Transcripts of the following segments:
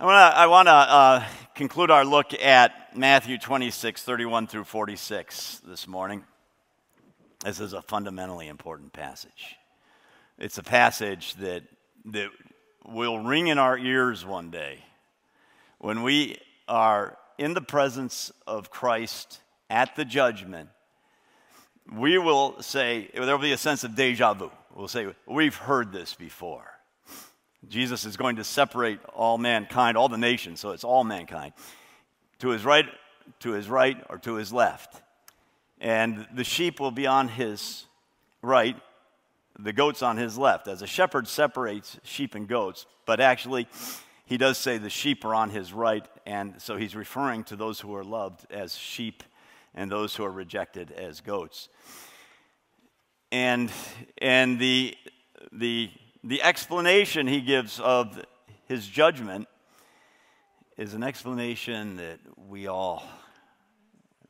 I want to I wanna, uh, conclude our look at Matthew 26, 31 through 46 this morning. This is a fundamentally important passage. It's a passage that, that will ring in our ears one day when we are in the presence of Christ at the judgment. We will say, there will be a sense of deja vu. We'll say, We've heard this before. Jesus is going to separate all mankind, all the nations, so it's all mankind, to his right, to his right, or to his left. And the sheep will be on his right, the goats on his left. As a shepherd separates sheep and goats, but actually, he does say the sheep are on his right, and so he's referring to those who are loved as sheep and those who are rejected as goats. And, and the, the the explanation he gives of his judgment is an explanation that we all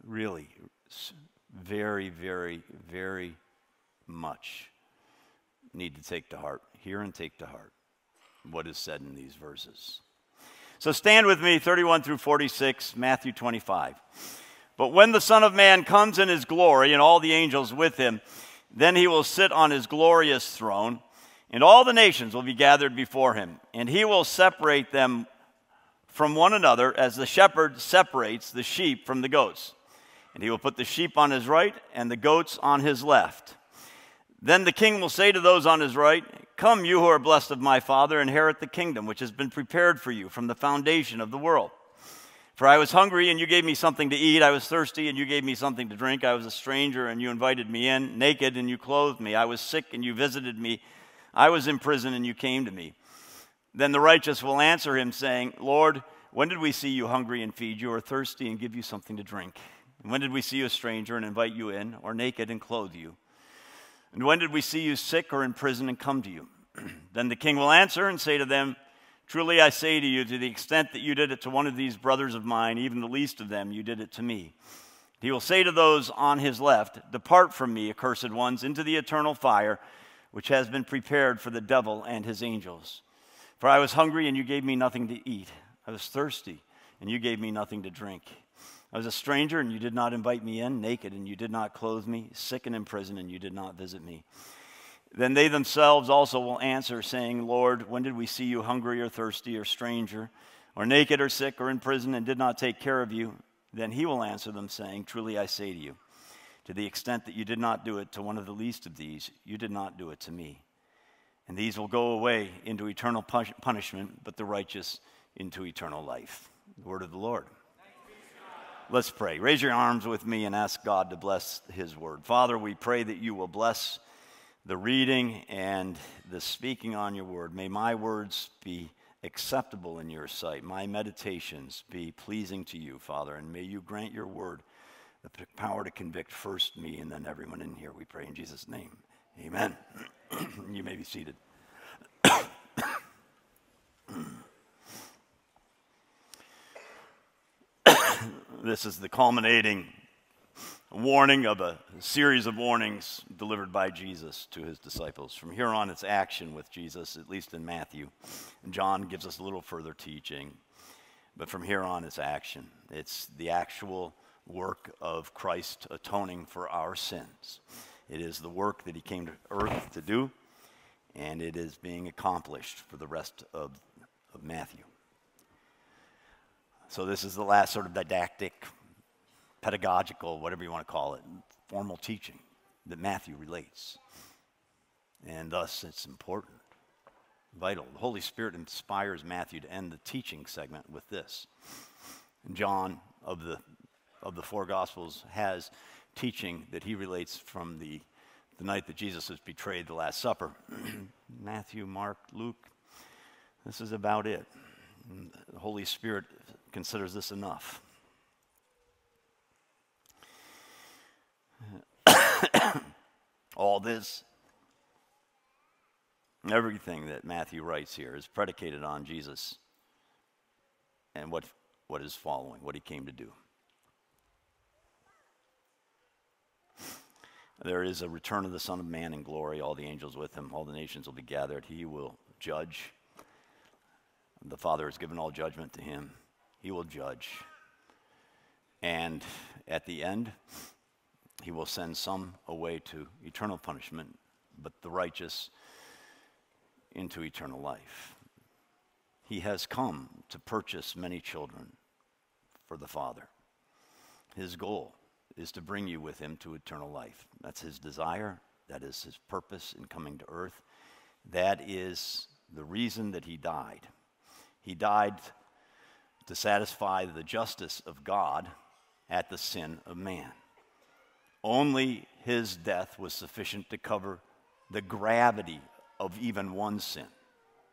really very, very, very much need to take to heart. Hear and take to heart what is said in these verses. So stand with me, 31 through 46, Matthew 25. But when the Son of Man comes in his glory and all the angels with him, then he will sit on his glorious throne and all the nations will be gathered before him, and he will separate them from one another as the shepherd separates the sheep from the goats. And he will put the sheep on his right and the goats on his left. Then the king will say to those on his right, Come, you who are blessed of my Father, inherit the kingdom which has been prepared for you from the foundation of the world. For I was hungry, and you gave me something to eat. I was thirsty, and you gave me something to drink. I was a stranger, and you invited me in. Naked, and you clothed me. I was sick, and you visited me. I was in prison and you came to me. Then the righteous will answer him, saying, Lord, when did we see you hungry and feed you, or thirsty and give you something to drink? when did we see you a stranger and invite you in, or naked and clothe you? And when did we see you sick or in prison and come to you? then the king will answer and say to them, Truly I say to you, to the extent that you did it to one of these brothers of mine, even the least of them, you did it to me. He will say to those on his left, Depart from me, accursed ones, into the eternal fire which has been prepared for the devil and his angels. For I was hungry, and you gave me nothing to eat. I was thirsty, and you gave me nothing to drink. I was a stranger, and you did not invite me in, naked, and you did not clothe me, sick and in prison, and you did not visit me. Then they themselves also will answer, saying, Lord, when did we see you hungry or thirsty or stranger, or naked or sick or in prison, and did not take care of you? Then he will answer them, saying, Truly I say to you, to the extent that you did not do it to one of the least of these, you did not do it to me. And these will go away into eternal punishment, but the righteous into eternal life. The word of the Lord. Let's pray. Raise your arms with me and ask God to bless his word. Father, we pray that you will bless the reading and the speaking on your word. May my words be acceptable in your sight, my meditations be pleasing to you, Father, and may you grant your word the power to convict first me and then everyone in here. We pray in Jesus' name. Amen. you may be seated. this is the culminating warning of a series of warnings delivered by Jesus to his disciples. From here on, it's action with Jesus, at least in Matthew. John gives us a little further teaching. But from here on, it's action. It's the actual work of Christ atoning for our sins. It is the work that he came to earth to do, and it is being accomplished for the rest of, of Matthew. So, this is the last sort of didactic, pedagogical, whatever you want to call it, formal teaching that Matthew relates. And thus, it's important, vital. The Holy Spirit inspires Matthew to end the teaching segment with this. John, of the of the four Gospels has teaching that he relates from the, the night that Jesus was betrayed, the Last Supper. Matthew, Mark, Luke, this is about it. The Holy Spirit considers this enough. All this, everything that Matthew writes here is predicated on Jesus and what, what is following, what he came to do. There is a return of the Son of Man in glory, all the angels with him, all the nations will be gathered. He will judge The Father has given all judgment to him. He will judge. And at the end, he will send some away to eternal punishment, but the righteous into eternal life. He has come to purchase many children for the Father. His goal is to bring you with him to eternal life. That's his desire. That is his purpose in coming to earth. That is the reason that he died. He died to satisfy the justice of God at the sin of man. Only his death was sufficient to cover the gravity of even one sin,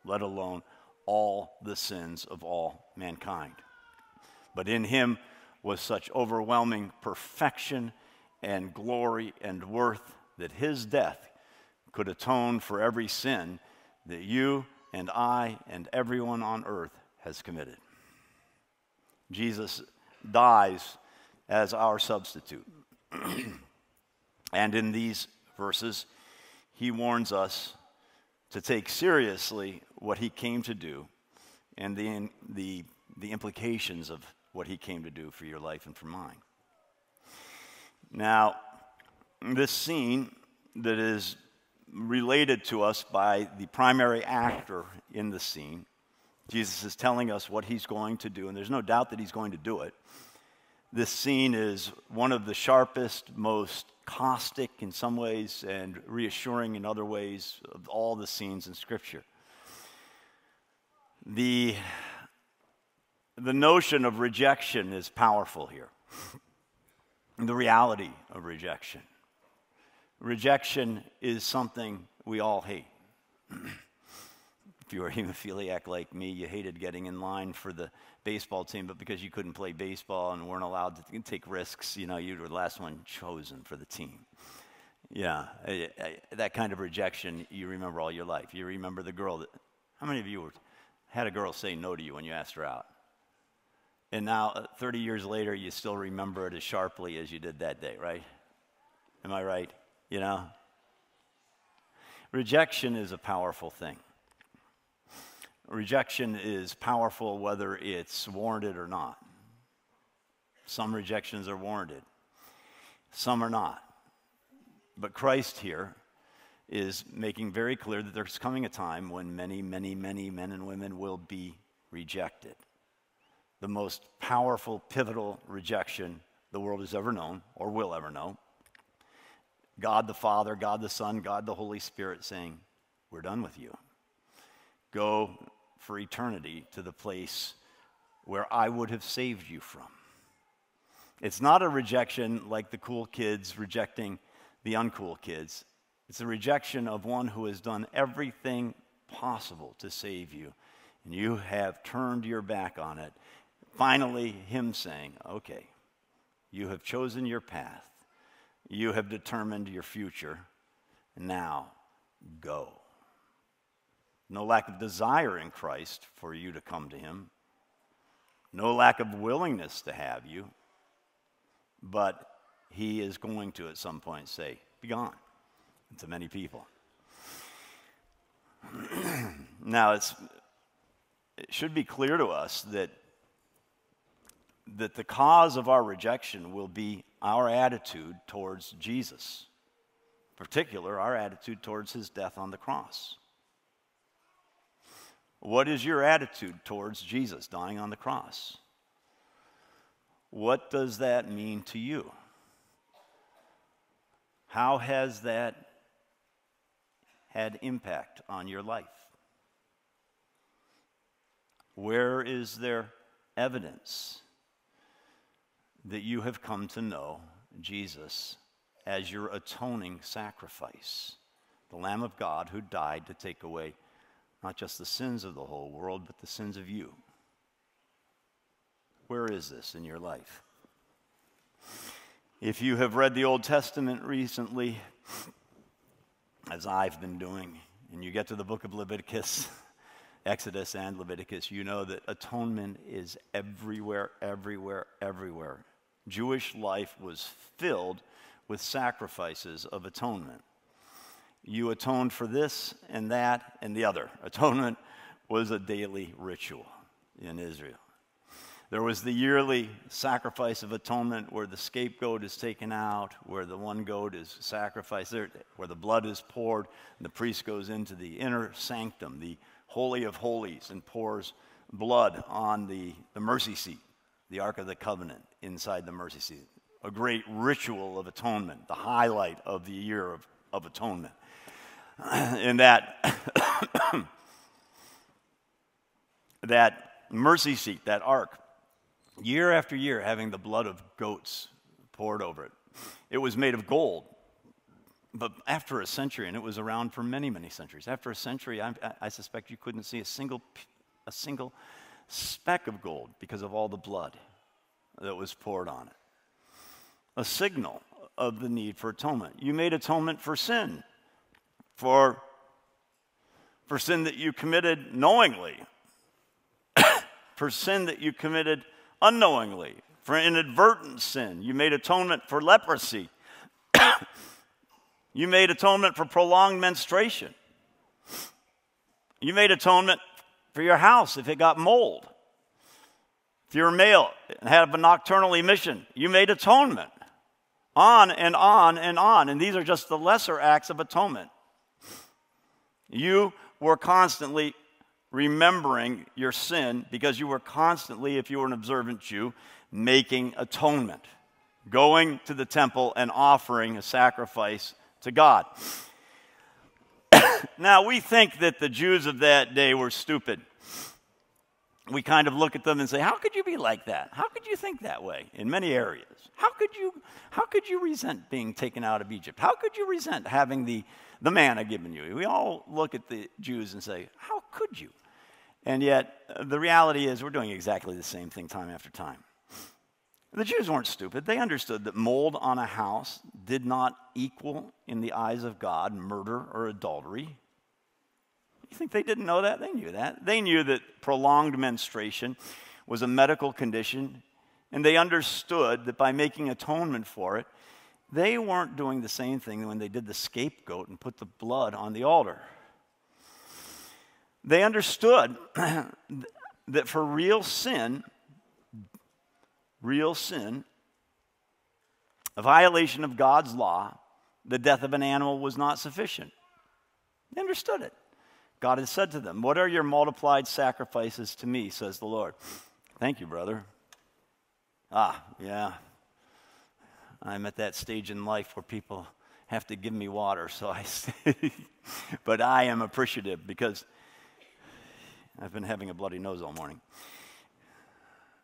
let alone all the sins of all mankind. But in him was such overwhelming perfection and glory and worth that his death could atone for every sin that you and I and everyone on earth has committed. Jesus dies as our substitute. and in these verses, he warns us to take seriously what he came to do and the, the, the implications of what he came to do for your life and for mine. Now, this scene that is related to us by the primary actor in the scene, Jesus is telling us what he's going to do, and there's no doubt that he's going to do it. This scene is one of the sharpest, most caustic in some ways, and reassuring in other ways of all the scenes in Scripture. The, the notion of rejection is powerful here. the reality of rejection. Rejection is something we all hate. if you were a hemophiliac like me, you hated getting in line for the baseball team, but because you couldn't play baseball and weren't allowed to take risks, you know, you were the last one chosen for the team. Yeah, I, I, that kind of rejection you remember all your life. You remember the girl that, how many of you were, had a girl say no to you when you asked her out? And now, uh, 30 years later, you still remember it as sharply as you did that day, right? Am I right? You know? Rejection is a powerful thing. Rejection is powerful whether it's warranted or not. Some rejections are warranted, some are not. But Christ here is making very clear that there's coming a time when many, many, many men and women will be rejected. The most powerful, pivotal rejection the world has ever known or will ever know. God the Father, God the Son, God the Holy Spirit saying, We're done with you. Go for eternity to the place where I would have saved you from. It's not a rejection like the cool kids rejecting the uncool kids. It's a rejection of one who has done everything possible to save you, and you have turned your back on it. Finally, Him saying, Okay, you have chosen your path, you have determined your future, now go. No lack of desire in Christ for you to come to Him. No lack of willingness to have you. But He is going to, at some point, say, Be gone to many people. now, it's, it should be clear to us that, that the cause of our rejection will be our attitude towards Jesus, particular, our attitude towards his death on the cross. What is your attitude towards Jesus dying on the cross? What does that mean to you? How has that had impact on your life? Where is there evidence that you have come to know Jesus as your atoning sacrifice, the Lamb of God who died to take away not just the sins of the whole world, but the sins of you. Where is this in your life? If you have read the Old Testament recently, as I've been doing, and you get to the book of Leviticus, Exodus and Leviticus, you know that atonement is everywhere, everywhere, everywhere. Jewish life was filled with sacrifices of atonement you atoned for this and that and the other. Atonement was a daily ritual in Israel. There was the yearly sacrifice of atonement where the scapegoat is taken out, where the one goat is sacrificed, where the blood is poured, and the priest goes into the inner sanctum, the Holy of Holies, and pours blood on the, the mercy seat, the Ark of the Covenant inside the mercy seat. A great ritual of atonement, the highlight of the year of, of atonement. and that, that mercy seat, that ark, year after year having the blood of goats poured over it. It was made of gold. But after a century, and it was around for many, many centuries, after a century, I, I suspect you couldn't see a single, a single speck of gold because of all the blood that was poured on it. A signal of the need for atonement. You made atonement for sin, for, for sin that you committed knowingly, for sin that you committed unknowingly, for inadvertent sin. You made atonement for leprosy. you made atonement for prolonged menstruation. You made atonement for your house if it got mold. If you're a male and had a nocturnal emission, you made atonement. On and on and on. And these are just the lesser acts of atonement. You were constantly remembering your sin because you were constantly, if you were an observant Jew, making atonement, going to the temple and offering a sacrifice to God. now, we think that the Jews of that day were stupid. We kind of look at them and say, How could you be like that? How could you think that way in many areas? How could you, how could you resent being taken out of Egypt? How could you resent having the, the manna given you? We all look at the Jews and say, How could you? And yet, uh, the reality is, we're doing exactly the same thing time after time. The Jews weren't stupid. They understood that mold on a house did not equal, in the eyes of God, murder or adultery. You think they didn't know that? They knew that. They knew that prolonged menstruation was a medical condition, and they understood that by making atonement for it, they weren't doing the same thing when they did the scapegoat and put the blood on the altar. They understood that for real sin, real sin, a violation of God's law, the death of an animal was not sufficient. They understood it. God had said to them, What are your multiplied sacrifices to me, says the Lord? Thank you, brother. Ah, yeah. I'm at that stage in life where people have to give me water, so I but I am appreciative because I've been having a bloody nose all morning.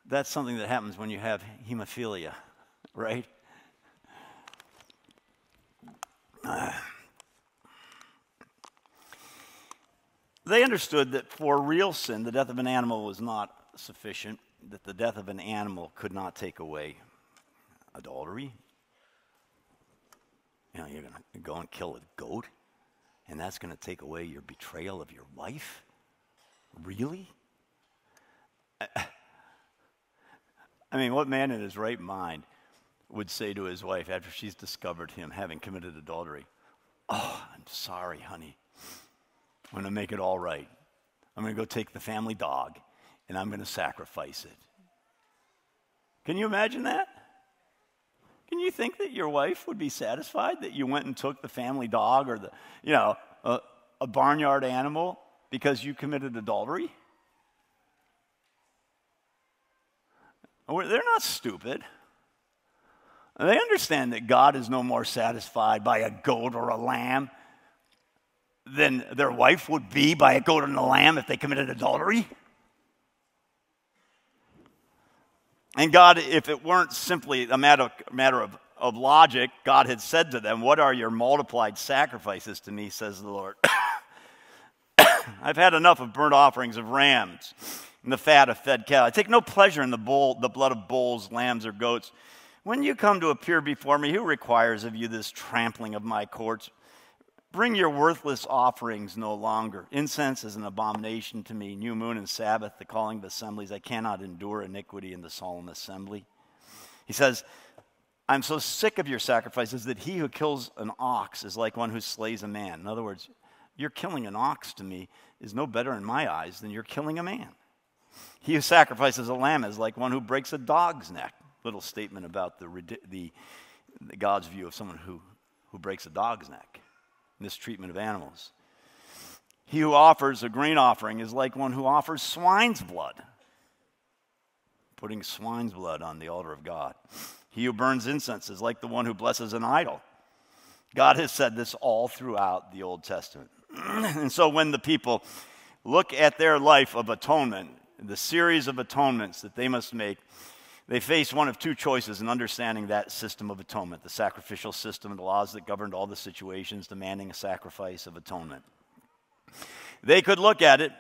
That's something that happens when you have hemophilia, right? Uh, they understood that for real sin, the death of an animal was not sufficient, that the death of an animal could not take away adultery. You know, you're going to go and kill a goat, and that's going to take away your betrayal of your wife? Really? Mean, what man in his right mind would say to his wife after she's discovered him having committed adultery? Oh, I'm sorry, honey. I'm going to make it all right. I'm going to go take the family dog and I'm going to sacrifice it. Can you imagine that? Can you think that your wife would be satisfied that you went and took the family dog or the, you know, a, a barnyard animal because you committed adultery? They're not stupid. They understand that God is no more satisfied by a goat or a lamb than their wife would be by a goat and a lamb if they committed adultery. And God, if it weren't simply a matter, matter of, of logic, God had said to them, What are your multiplied sacrifices to me, says the Lord? I've had enough of burnt offerings of rams and the fat of fed cattle. I take no pleasure in the, bull, the blood of bulls, lambs, or goats. When you come to appear before me, who requires of you this trampling of my courts? Bring your worthless offerings no longer. Incense is an abomination to me. New moon and Sabbath, the calling of assemblies. I cannot endure iniquity in the solemn assembly. He says, I'm so sick of your sacrifices that he who kills an ox is like one who slays a man. In other words, Your killing an ox to me is no better in my eyes than you're killing a man. He who sacrifices a lamb is like one who breaks a dog's neck. Little statement about the, the, the God's view of someone who, who breaks a dog's neck, mistreatment of animals. He who offers a grain offering is like one who offers swine's blood, putting swine's blood on the altar of God. He who burns incense is like the one who blesses an idol. God has said this all throughout the Old Testament. and so when the people look at their life of atonement, the series of atonements that they must make, they face one of two choices in understanding that system of atonement the sacrificial system the laws that governed all the situations demanding a sacrifice of atonement. They could look at it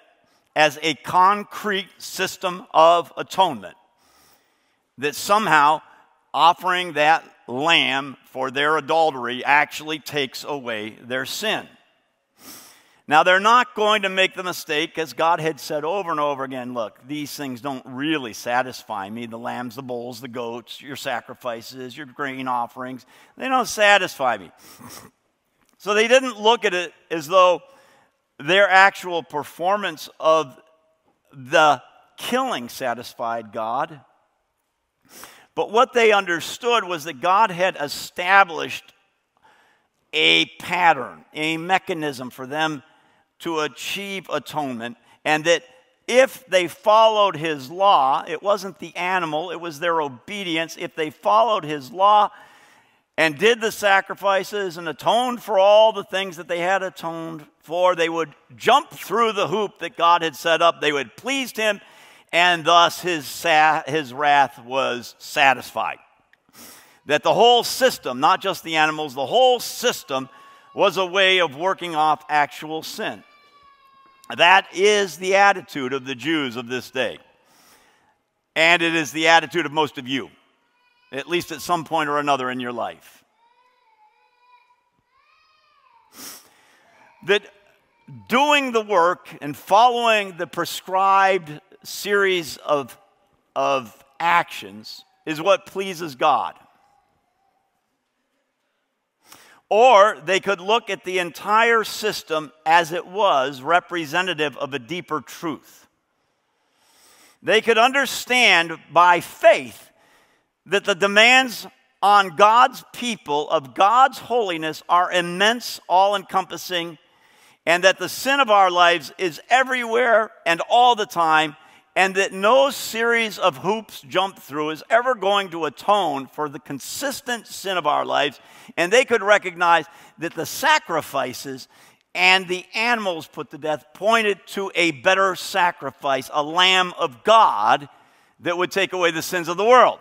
as a concrete system of atonement that somehow offering that lamb for their adultery actually takes away their sin. Now, they're not going to make the mistake, as God had said over and over again look, these things don't really satisfy me the lambs, the bulls, the goats, your sacrifices, your grain offerings. They don't satisfy me. So they didn't look at it as though their actual performance of the killing satisfied God. But what they understood was that God had established a pattern, a mechanism for them to achieve atonement, and that if they followed his law, it wasn't the animal, it was their obedience. If they followed his law and did the sacrifices and atoned for all the things that they had atoned for, they would jump through the hoop that God had set up. They would please him, and thus his, his wrath was satisfied. That the whole system, not just the animals, the whole system was a way of working off actual sin. That is the attitude of the Jews of this day. And it is the attitude of most of you, at least at some point or another in your life. That doing the work and following the prescribed series of, of actions is what pleases God. Or they could look at the entire system as it was representative of a deeper truth. They could understand by faith that the demands on God's people of God's holiness are immense, all encompassing, and that the sin of our lives is everywhere and all the time, and that no series of hoops jumped through is ever going to atone for the consistent sin of our lives. And they could recognize that the sacrifices and the animals put to death pointed to a better sacrifice, a lamb of God that would take away the sins of the world.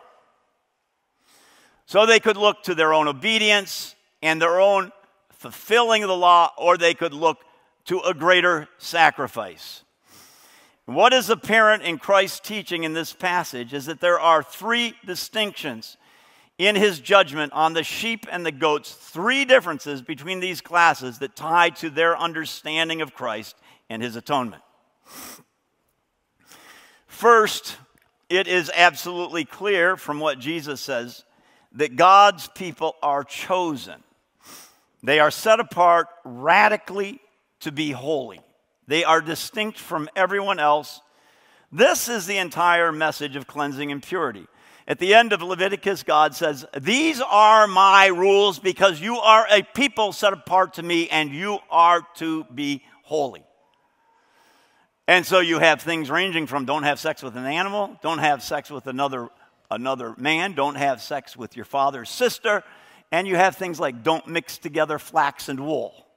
So they could look to their own obedience and their own fulfilling of the law, or they could look to a greater sacrifice. What is apparent in Christ's teaching in this passage is that there are three distinctions in his judgment on the sheep and the goats, three differences between these classes that tie to their understanding of Christ and his atonement. First, it is absolutely clear from what Jesus says that God's people are chosen. They are set apart radically to be holy. They are distinct from everyone else. This is the entire message of cleansing and purity. At the end of Leviticus, God says, These are my rules because you are a people set apart to me and you are to be holy. And so you have things ranging from don't have sex with an animal, don't have sex with another, another man, don't have sex with your father's sister, and you have things like don't mix together flax and wool.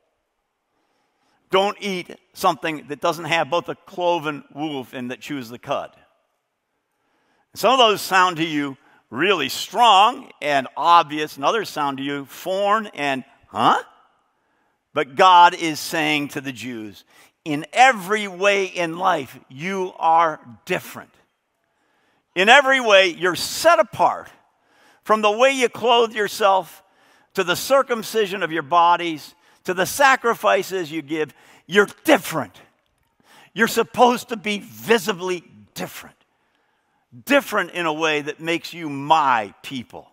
Don't eat something that doesn't have both a cloven hoof and that chews the cud. Some of those sound to you really strong and obvious, and others sound to you foreign and, huh? But God is saying to the Jews, in every way in life, you are different. In every way, you're set apart from the way you clothe yourself to the circumcision of your bodies to the sacrifices you give, you're different. You're supposed to be visibly different. Different in a way that makes you my people.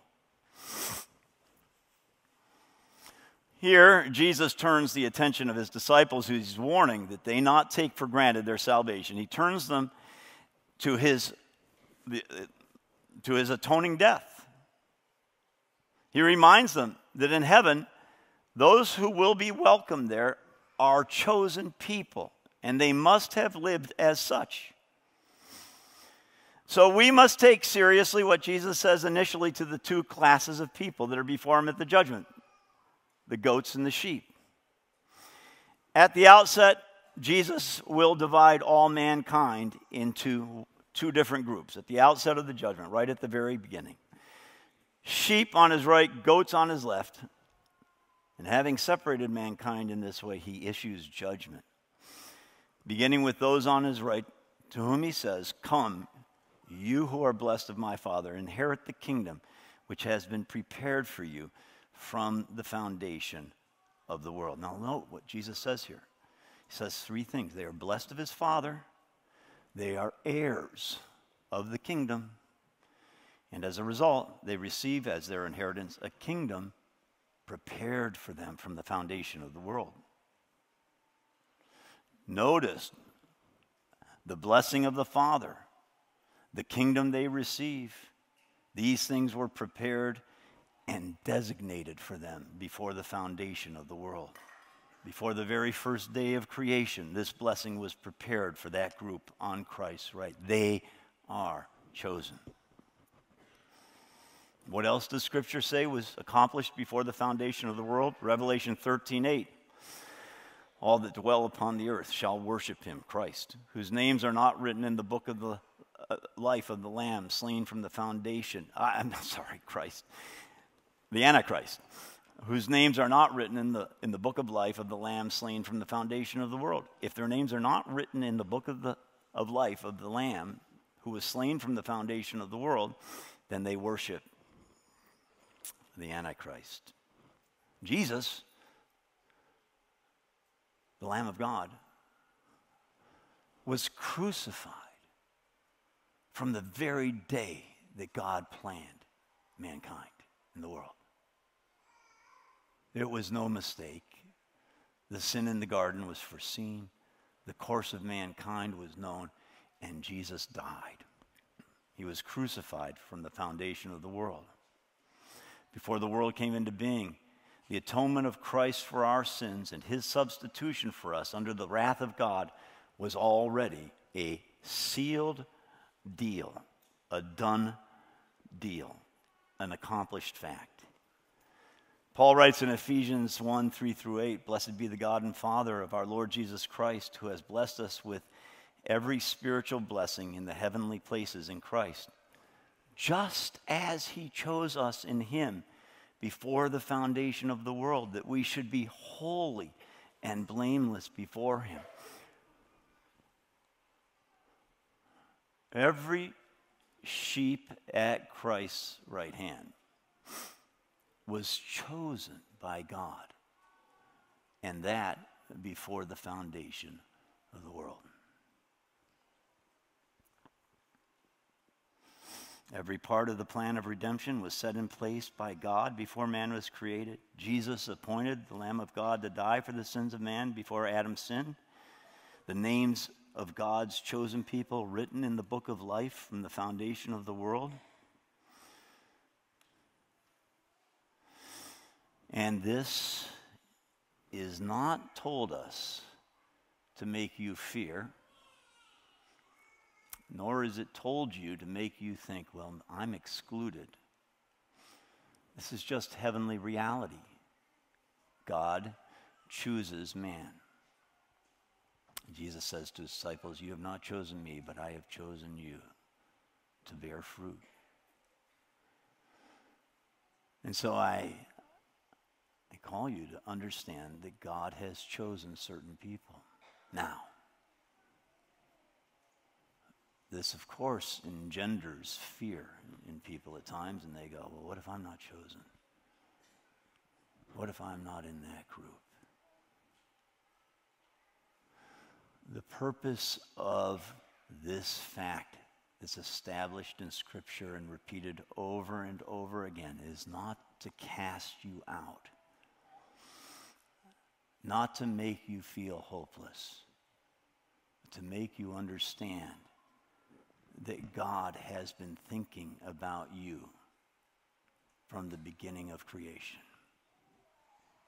Here, Jesus turns the attention of his disciples, who he's warning that they not take for granted their salvation. He turns them to his, to his atoning death. He reminds them that in heaven, those who will be welcomed there are chosen people, and they must have lived as such. So we must take seriously what Jesus says initially to the two classes of people that are before him at the judgment the goats and the sheep. At the outset, Jesus will divide all mankind into two different groups at the outset of the judgment, right at the very beginning. Sheep on his right, goats on his left. And having separated mankind in this way, he issues judgment. Beginning with those on his right, to whom he says, Come, you who are blessed of my Father, inherit the kingdom which has been prepared for you from the foundation of the world. Now, note what Jesus says here. He says three things they are blessed of his Father, they are heirs of the kingdom, and as a result, they receive as their inheritance a kingdom prepared for them from the foundation of the world. Notice the blessing of the Father, the kingdom they receive. These things were prepared and designated for them before the foundation of the world. Before the very first day of creation, this blessing was prepared for that group on Christ's right. They are chosen. What else does Scripture say was accomplished before the foundation of the world? Revelation 13 8. All that dwell upon the earth shall worship him, Christ, whose names are not written in the book of the uh, life of the Lamb slain from the foundation. I, I'm sorry, Christ the Antichrist, whose names are not written in the, in the book of life of the Lamb slain from the foundation of the world. If their names are not written in the book of, the, of life of the Lamb who was slain from the foundation of the world, then they worship the Antichrist. Jesus, the Lamb of God, was crucified from the very day that God planned mankind in the world. It was no mistake. The sin in the garden was foreseen, the course of mankind was known, and Jesus died. He was crucified from the foundation of the world. Before the world came into being, the atonement of Christ for our sins and his substitution for us under the wrath of God was already a sealed deal, a done deal, an accomplished fact. Paul writes in Ephesians 1 3 through 8 Blessed be the God and Father of our Lord Jesus Christ, who has blessed us with every spiritual blessing in the heavenly places in Christ, just as he chose us in him before the foundation of the world, that we should be holy and blameless before him. Every sheep at Christ's right hand was chosen by God, and that before the foundation of the world. Every part of the plan of redemption was set in place by God before man was created. Jesus appointed the Lamb of God to die for the sins of man before Adam sinned. The names of God's chosen people written in the book of life from the foundation of the world. And this is not told us to make you fear, nor is it told you to make you think, well, I'm excluded. This is just heavenly reality. God chooses man. Jesus says to his disciples, You have not chosen me, but I have chosen you to bear fruit. And so I I call you to understand that God has chosen certain people. Now, this, of course, engenders fear in people at times, and they go, Well, what if I'm not chosen? What if I'm not in that group? The purpose of this fact that's established in Scripture and repeated over and over again is not to cast you out not to make you feel hopeless, but to make you understand that God has been thinking about you from the beginning of creation.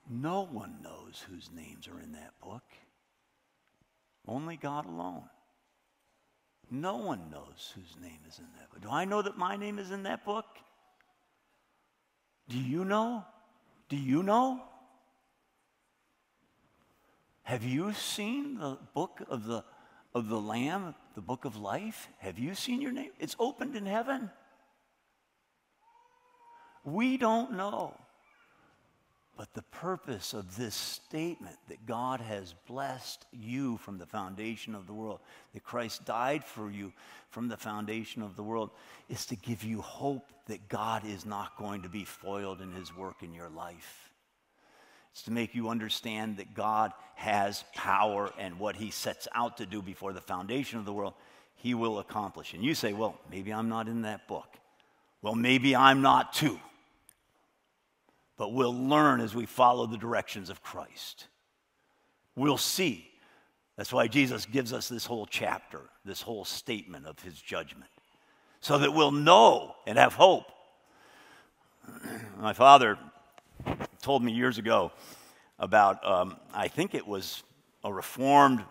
No one knows whose names are in that book. Only God alone. No one knows whose name is in that book. Do I know that my name is in that book? Do you know? Do you know? Have you seen the book of the, of the Lamb, the book of life? Have you seen your name? It's opened in heaven. We don't know. But the purpose of this statement that God has blessed you from the foundation of the world, that Christ died for you from the foundation of the world, is to give you hope that God is not going to be foiled in his work in your life. It's to make you understand that God has power and what he sets out to do before the foundation of the world, he will accomplish. And you say, well, maybe I'm not in that book. Well, maybe I'm not too but we'll learn as we follow the directions of Christ. We'll see. That's why Jesus gives us this whole chapter, this whole statement of his judgment, so that we'll know and have hope. My father told me years ago about, um, I think it was a reformed,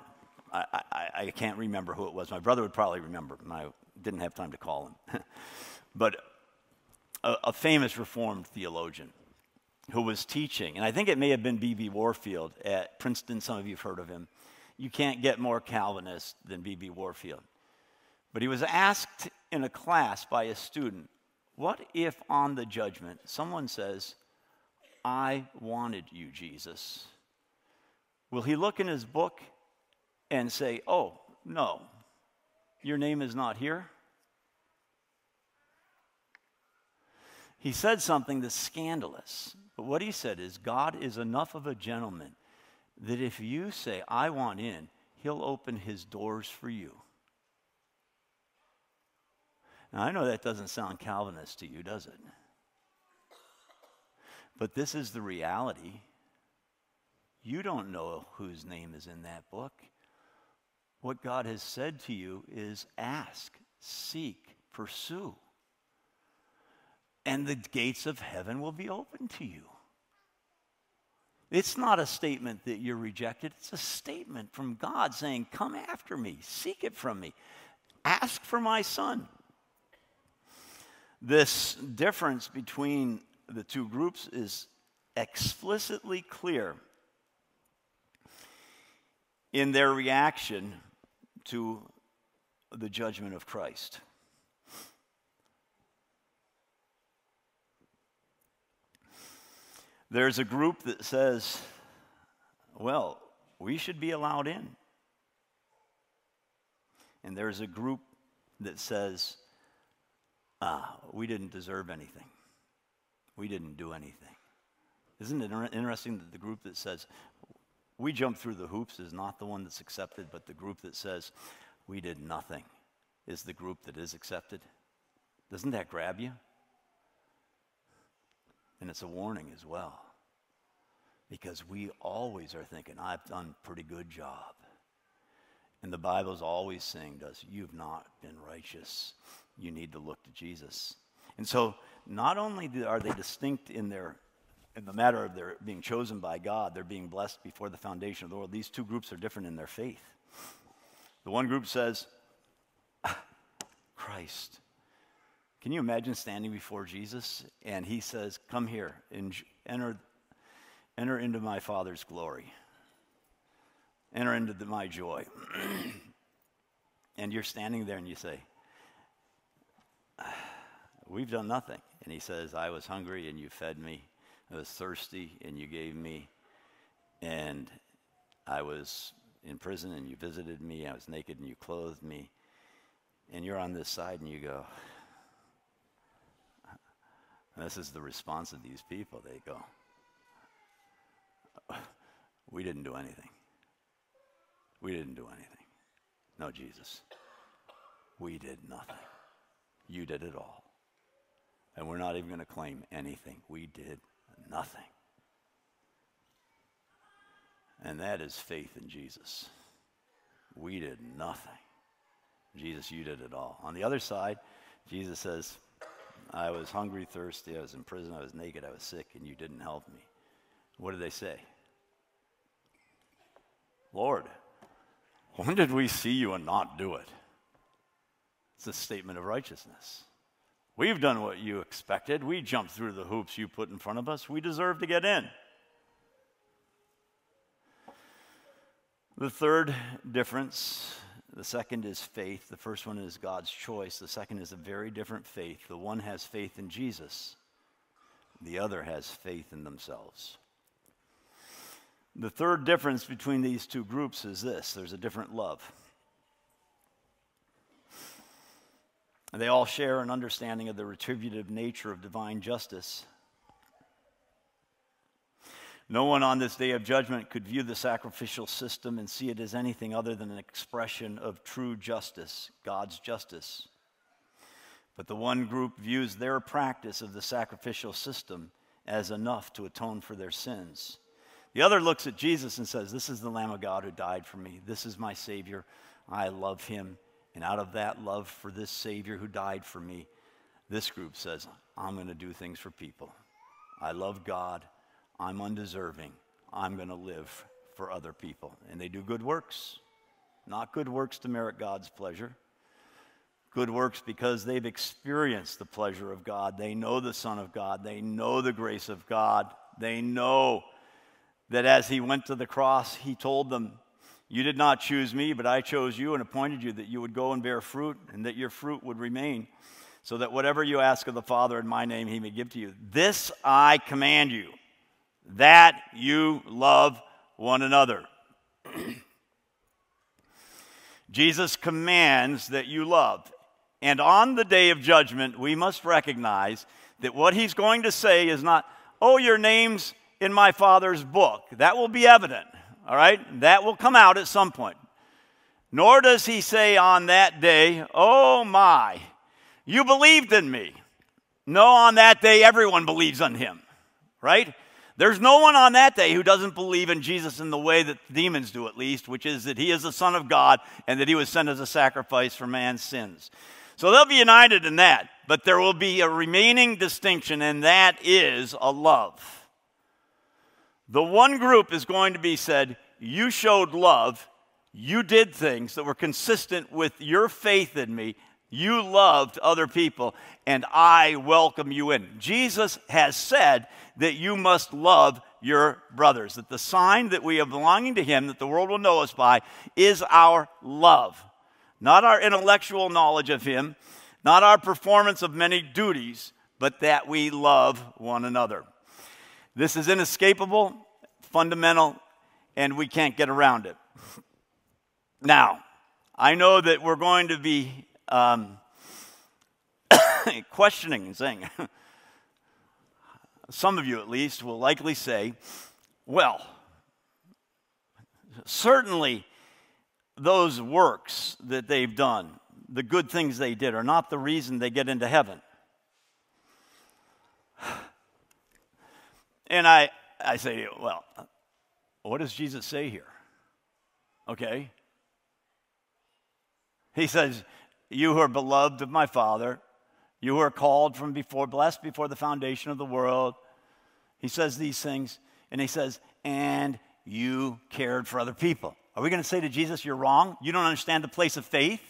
I, I, I, can't remember who it was. My brother would probably remember, and I didn't have time to call him. but a, a famous reformed theologian who was teaching, and I think it may have been B.B. Warfield at Princeton. Some of you have heard of him. You can't get more Calvinist than B.B. Warfield. But he was asked in a class by a student, What if on the judgment someone says, I wanted you, Jesus? Will he look in his book and say, Oh, no, your name is not here? he said something that's scandalous. But what he said is God is enough of a gentleman that if you say, I want in, he'll open his doors for you. Now, I know that doesn't sound Calvinist to you, does it? But this is the reality. You don't know whose name is in that book. What God has said to you is ask, seek, pursue and the gates of heaven will be open to you. It's not a statement that you're rejected, it's a statement from God saying, Come after me, seek it from me, ask for my son. This difference between the two groups is explicitly clear in their reaction to the judgment of Christ. There's a group that says, well, we should be allowed in. And there's a group that says, ah, we didn't deserve anything. We didn't do anything. Isn't it interesting that the group that says, we jumped through the hoops is not the one that's accepted, but the group that says, we did nothing is the group that is accepted? Doesn't that grab you? And it's a warning as well. Because we always are thinking, I've done a pretty good job. And the Bible's always saying to us, You've not been righteous. You need to look to Jesus. And so, not only are they distinct in their in the matter of their being chosen by God, they're being blessed before the foundation of the world. These two groups are different in their faith. The one group says, Christ, can you imagine standing before Jesus and he says, Come here and enter, enter into my Father's glory, enter into the, my joy. and you're standing there and you say, We've done nothing. And he says, I was hungry and you fed me. I was thirsty and you gave me. And I was in prison and you visited me. I was naked and you clothed me. And you're on this side and you go, this is the response of these people. They go, We didn't do anything. We didn't do anything. No, Jesus. We did nothing. You did it all. And we're not even going to claim anything. We did nothing. and that is faith in Jesus. We did nothing. Jesus, you did it all. On the other side, Jesus says, I was hungry, thirsty, I was in prison, I was naked, I was sick, and you didn't help me. What did they say? Lord, when did we see you and not do it? It's a statement of righteousness. We've done what you expected. We jumped through the hoops you put in front of us. We deserve to get in. The third difference, the second is faith. The first one is God's choice. The second is a very different faith. The one has faith in Jesus, the other has faith in themselves. The third difference between these two groups is this there's a different love. And they all share an understanding of the retributive nature of divine justice. No one on this day of judgment could view the sacrificial system and see it as anything other than an expression of true justice, God's justice. But the one group views their practice of the sacrificial system as enough to atone for their sins. The other looks at Jesus and says, This is the Lamb of God who died for me. This is my Savior. I love him. And out of that love for this Savior who died for me, this group says, I'm going to do things for people. I love God. I'm undeserving. I'm going to live for other people. And they do good works, not good works to merit God's pleasure. Good works because they've experienced the pleasure of God. They know the Son of God. They know the grace of God. They know that as he went to the cross, he told them, You did not choose me, but I chose you and appointed you that you would go and bear fruit and that your fruit would remain, so that whatever you ask of the Father in my name, he may give to you. This I command you, that you love one another. Jesus commands that you love. And on the day of judgment, we must recognize that what he's going to say is not, oh, your name's in my Father's book. That will be evident, all right? That will come out at some point. Nor does he say on that day, Oh my, you believed in me. No, on that day, everyone believes on him, right? There's no one on that day who doesn't believe in Jesus in the way that demons do, at least, which is that he is the Son of God and that he was sent as a sacrifice for man's sins. So they'll be united in that, but there will be a remaining distinction, and that is a love. The one group is going to be said, You showed love, you did things that were consistent with your faith in me, you loved other people, and I welcome you in. Jesus has said that you must love your brothers, that the sign that we are belonging to Him, that the world will know us by, is our love. Not our intellectual knowledge of Him, not our performance of many duties, but that we love one another. This is inescapable, fundamental, and we can't get around it. Now, I know that we're going to be um, questioning and saying, some of you at least will likely say, well, certainly those works that they've done, the good things they did, are not the reason they get into heaven. And I, I say, well, what does Jesus say here? Okay. He says, You who are beloved of my Father, you who are called from before, blessed before the foundation of the world. He says these things, and he says, And you cared for other people. Are we going to say to Jesus, You're wrong? You don't understand the place of faith?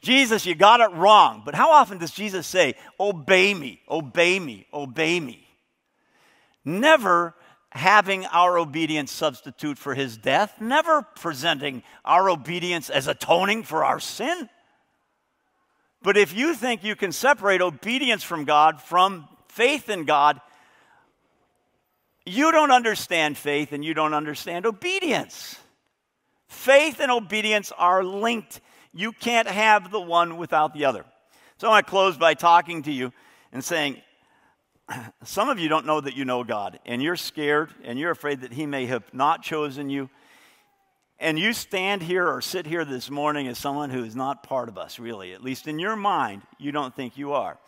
Jesus, you got it wrong. But how often does Jesus say, Obey me, obey me, obey me? Never having our obedience substitute for his death, never presenting our obedience as atoning for our sin. But if you think you can separate obedience from God from faith in God, you don't understand faith and you don't understand obedience. Faith and obedience are linked. You can't have the one without the other. So I close by talking to you and saying, some of you don't know that you know God, and you're scared and you're afraid that He may have not chosen you. And you stand here or sit here this morning as someone who is not part of us, really. At least in your mind, you don't think you are.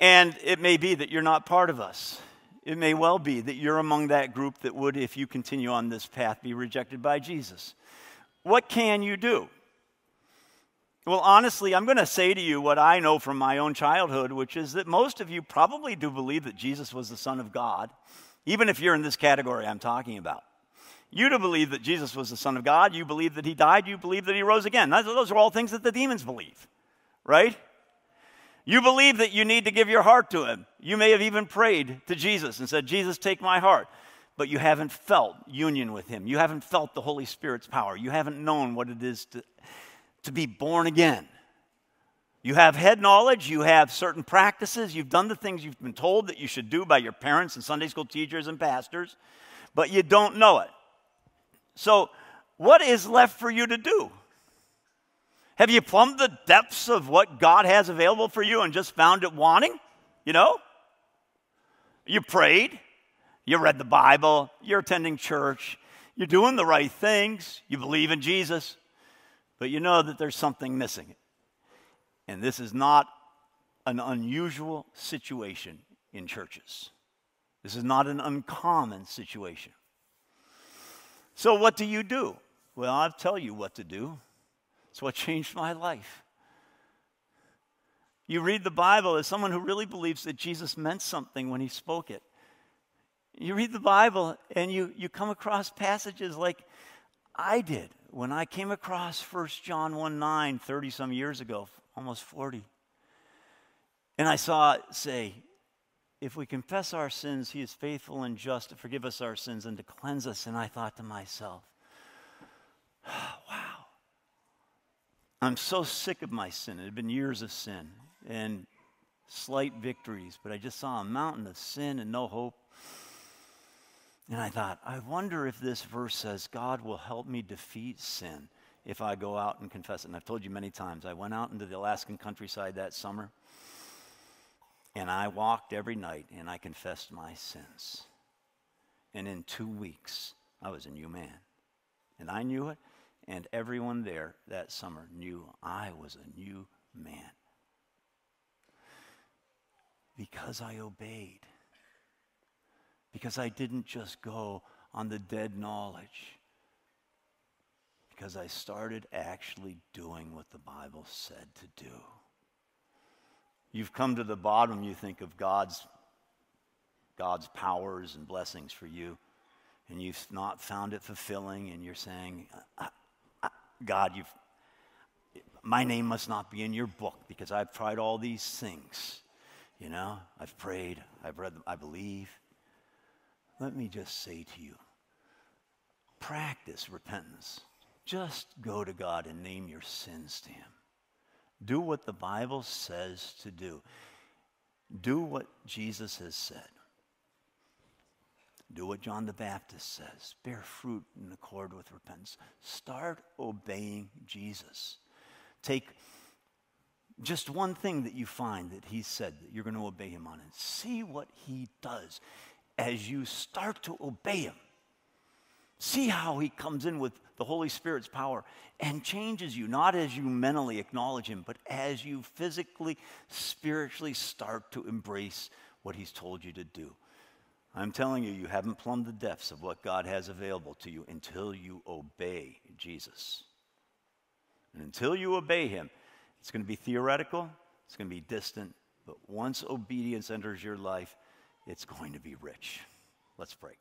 And it may be that you're not part of us. It may well be that you're among that group that would, if you continue on this path, be rejected by Jesus. What can you do? Well, honestly, I'm going to say to you what I know from my own childhood, which is that most of you probably do believe that Jesus was the Son of God, even if you're in this category I'm talking about. You do believe that Jesus was the Son of God. You believe that He died. You believe that He rose again. Those are all things that the demons believe, right? You believe that you need to give your heart to Him. You may have even prayed to Jesus and said, Jesus, take my heart. But you haven't felt union with Him. You haven't felt the Holy Spirit's power. You haven't known what it is to, to be born again. You have head knowledge, you have certain practices, you've done the things you've been told that you should do by your parents and Sunday school teachers and pastors, but you don't know it. So, what is left for you to do? Have you plumbed the depths of what God has available for you and just found it wanting? You know? You prayed, you read the Bible, you're attending church, you're doing the right things, you believe in Jesus, but you know that there's something missing. And this is not an unusual situation in churches. This is not an uncommon situation. So, what do you do? Well, I'll tell you what to do. It's what changed my life. You read the Bible as someone who really believes that Jesus meant something when he spoke it. You read the Bible and you, you come across passages like I did when I came across 1 John 1 9 30 some years ago, almost 40. And I saw it say, if we confess our sins, he is faithful and just to forgive us our sins and to cleanse us. And I thought to myself, wow, I'm so sick of my sin. It had been years of sin and slight victories, but I just saw a mountain of sin and no hope. And I thought, I wonder if this verse says God will help me defeat sin if I go out and confess it. And I've told you many times, I went out into the Alaskan countryside that summer and I walked every night and I confessed my sins. And in two weeks, I was a new man. And I knew it, and everyone there that summer knew I was a new man. Because I obeyed. Because I didn't just go on the dead knowledge. Because I started actually doing what the Bible said to do. You've come to the bottom, you think of God's, God's powers and blessings for you, and you've not found it fulfilling, and you're saying, God, you've, my name must not be in your book because I've tried all these things. You know, I've prayed, I've read, them, I believe. Let me just say to you practice repentance. Just go to God and name your sins to Him. Do what the Bible says to do. Do what Jesus has said. Do what John the Baptist says. Bear fruit in accord with repentance. Start obeying Jesus. Take just one thing that you find that he said that you're going to obey him on and see what he does as you start to obey him. See how he comes in with the Holy Spirit's power and changes you, not as you mentally acknowledge him, but as you physically, spiritually start to embrace what he's told you to do. I'm telling you, you haven't plumbed the depths of what God has available to you until you obey Jesus. And until you obey Him, it's going to be theoretical, it's going to be distant, but once obedience enters your life, it's going to be rich. Let's pray.